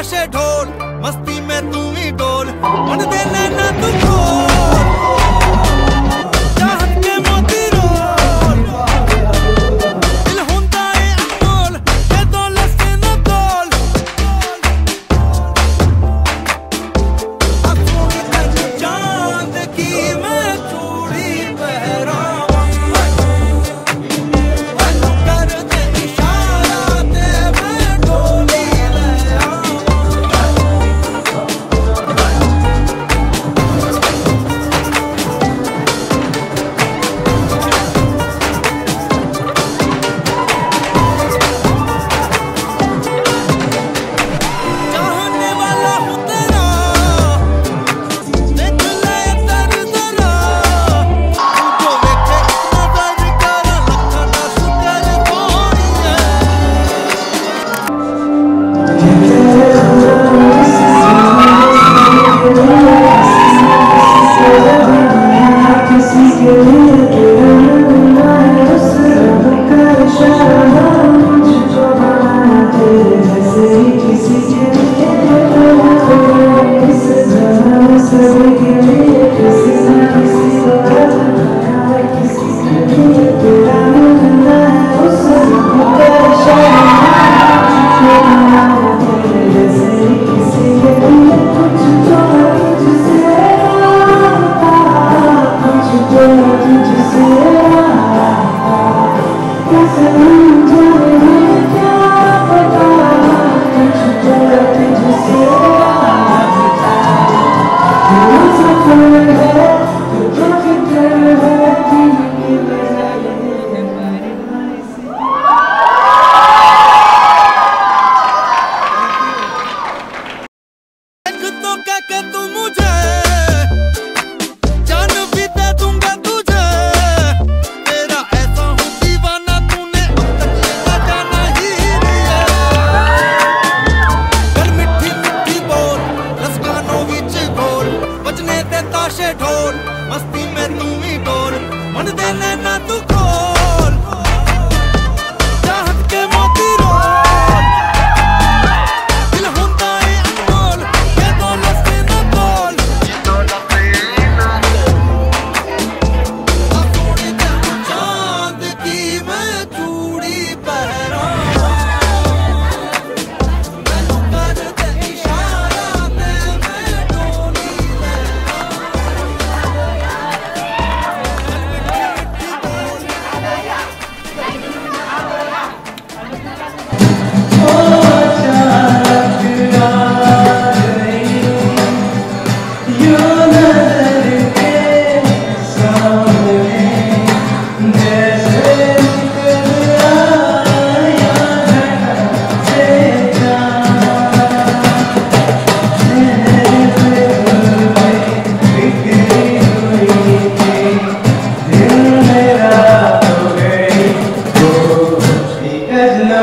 ढोल मस्ती में तू ही डोल। मन दे लेना तू ढोल quema tu corazón.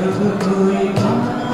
कोई